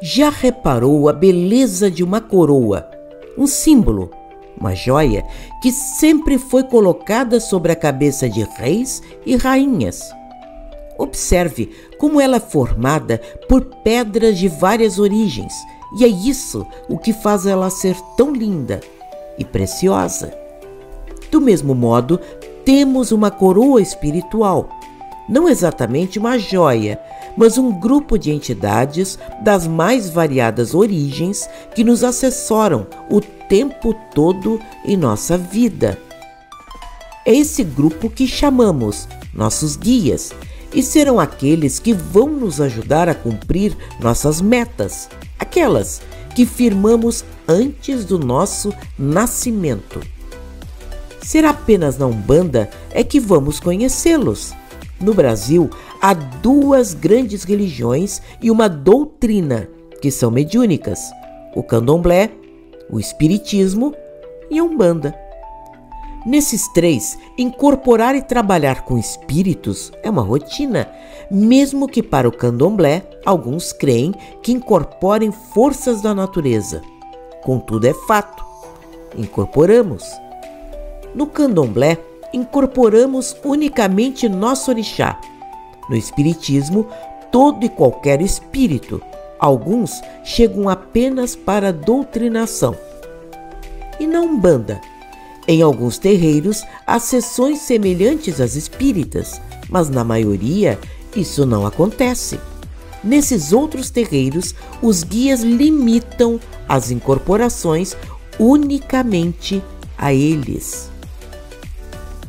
Já reparou a beleza de uma coroa, um símbolo, uma joia que sempre foi colocada sobre a cabeça de reis e rainhas? Observe como ela é formada por pedras de várias origens, e é isso o que faz ela ser tão linda e preciosa. Do mesmo modo, temos uma coroa espiritual, não exatamente uma joia, mas um grupo de entidades das mais variadas origens que nos assessoram o tempo todo em nossa vida. É esse grupo que chamamos nossos guias e serão aqueles que vão nos ajudar a cumprir nossas metas, aquelas que firmamos antes do nosso nascimento. Será apenas na Umbanda é que vamos conhecê-los. No Brasil, há duas grandes religiões e uma doutrina que são mediúnicas: o candomblé, o espiritismo e a Umbanda. Nesses três, incorporar e trabalhar com espíritos é uma rotina, mesmo que para o candomblé alguns creem que incorporem forças da natureza. Contudo, é fato. Incorporamos. No candomblé, incorporamos unicamente nosso orixá. No espiritismo, todo e qualquer espírito. Alguns chegam apenas para doutrinação. E na Umbanda, em alguns terreiros, há sessões semelhantes às espíritas, mas na maioria isso não acontece. Nesses outros terreiros, os guias limitam as incorporações unicamente a eles.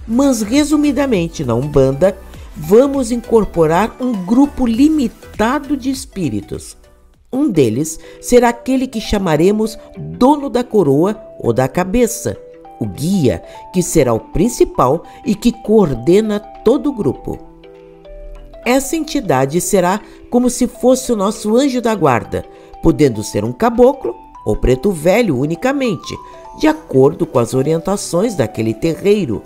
Mas, resumidamente, na Umbanda, vamos incorporar um grupo limitado de espíritos. Um deles será aquele que chamaremos dono da coroa ou da cabeça o guia, que será o principal e que coordena todo o grupo. Essa entidade será como se fosse o nosso anjo da guarda, podendo ser um caboclo ou preto velho unicamente, de acordo com as orientações daquele terreiro.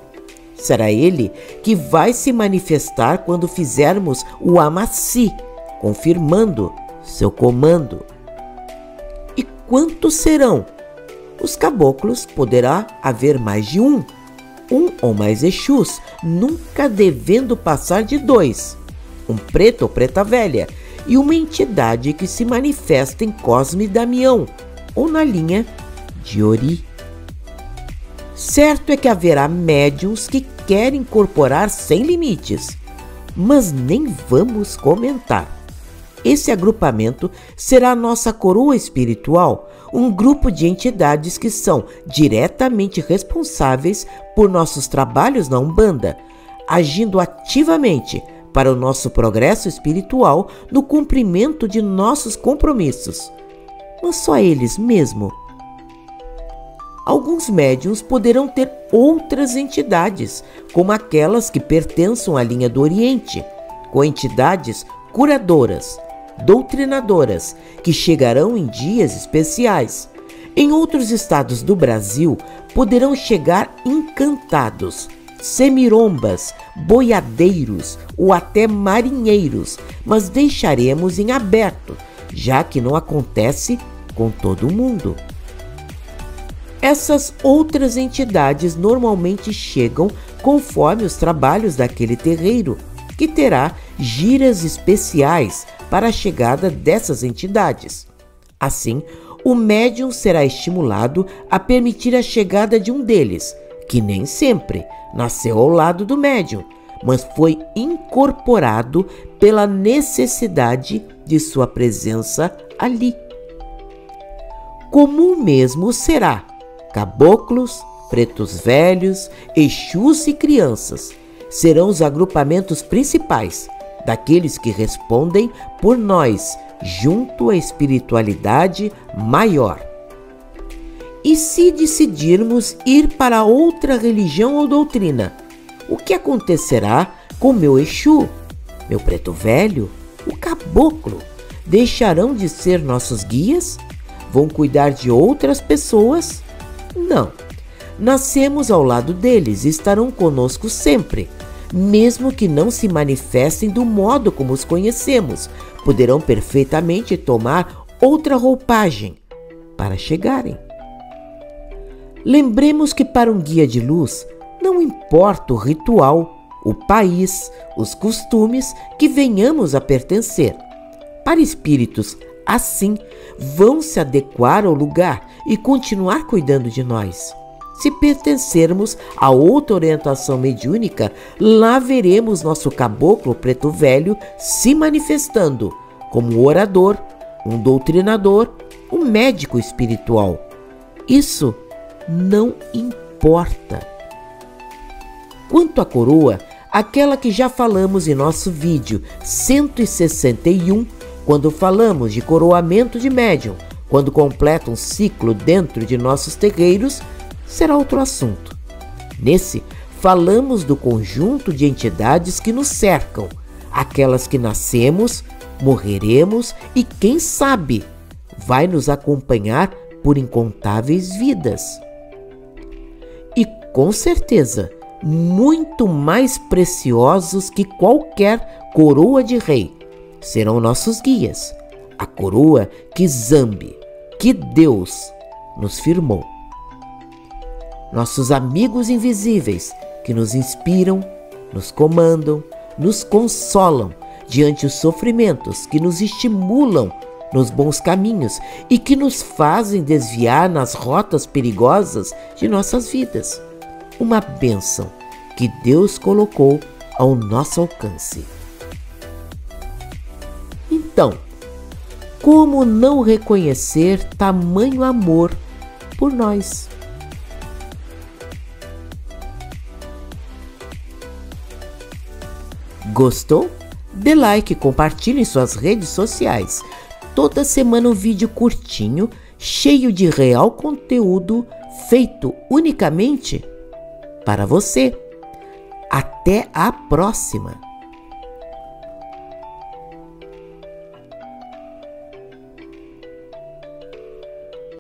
Será ele que vai se manifestar quando fizermos o amaci, confirmando seu comando. E quantos serão? Os caboclos poderá haver mais de um, um ou mais Exus, nunca devendo passar de dois, um preto ou preta velha, e uma entidade que se manifesta em Cosme Damião, ou na linha de Ori. Certo é que haverá médiums que querem incorporar sem limites, mas nem vamos comentar. Esse agrupamento será nossa coroa espiritual, um grupo de entidades que são diretamente responsáveis por nossos trabalhos na Umbanda, agindo ativamente para o nosso progresso espiritual no cumprimento de nossos compromissos. Mas só eles mesmo. Alguns médiums poderão ter outras entidades, como aquelas que pertençam à linha do Oriente, com entidades curadoras doutrinadoras, que chegarão em dias especiais. Em outros estados do Brasil, poderão chegar encantados, semirombas, boiadeiros ou até marinheiros, mas deixaremos em aberto, já que não acontece com todo mundo. Essas outras entidades normalmente chegam conforme os trabalhos daquele terreiro, que terá giras especiais para a chegada dessas entidades. Assim, o médium será estimulado a permitir a chegada de um deles, que nem sempre nasceu ao lado do médium, mas foi incorporado pela necessidade de sua presença ali. Comum mesmo será caboclos, pretos velhos, exus e crianças serão os agrupamentos principais daqueles que respondem por nós, junto à espiritualidade maior. E se decidirmos ir para outra religião ou doutrina, o que acontecerá com meu Exu, meu preto velho, o caboclo? Deixarão de ser nossos guias? Vão cuidar de outras pessoas? Não. Nascemos ao lado deles e estarão conosco sempre mesmo que não se manifestem do modo como os conhecemos, poderão perfeitamente tomar outra roupagem para chegarem. Lembremos que para um guia de luz não importa o ritual, o país, os costumes que venhamos a pertencer. Para espíritos assim, vão se adequar ao lugar e continuar cuidando de nós. Se pertencermos a outra orientação mediúnica, lá veremos nosso caboclo preto velho se manifestando como orador, um doutrinador, um médico espiritual. Isso não importa. Quanto à coroa, aquela que já falamos em nosso vídeo 161, quando falamos de coroamento de médium, quando completa um ciclo dentro de nossos terreiros, será outro assunto. Nesse, falamos do conjunto de entidades que nos cercam, aquelas que nascemos, morreremos e, quem sabe, vai nos acompanhar por incontáveis vidas. E com certeza, muito mais preciosos que qualquer coroa de rei serão nossos guias, a coroa que Zambi, que Deus nos firmou nossos amigos invisíveis que nos inspiram, nos comandam, nos consolam diante os sofrimentos, que nos estimulam nos bons caminhos e que nos fazem desviar nas rotas perigosas de nossas vidas. Uma bênção que Deus colocou ao nosso alcance. Então, como não reconhecer tamanho amor por nós? Gostou? Dê like e compartilhe em suas redes sociais. Toda semana um vídeo curtinho, cheio de real conteúdo, feito unicamente para você. Até a próxima!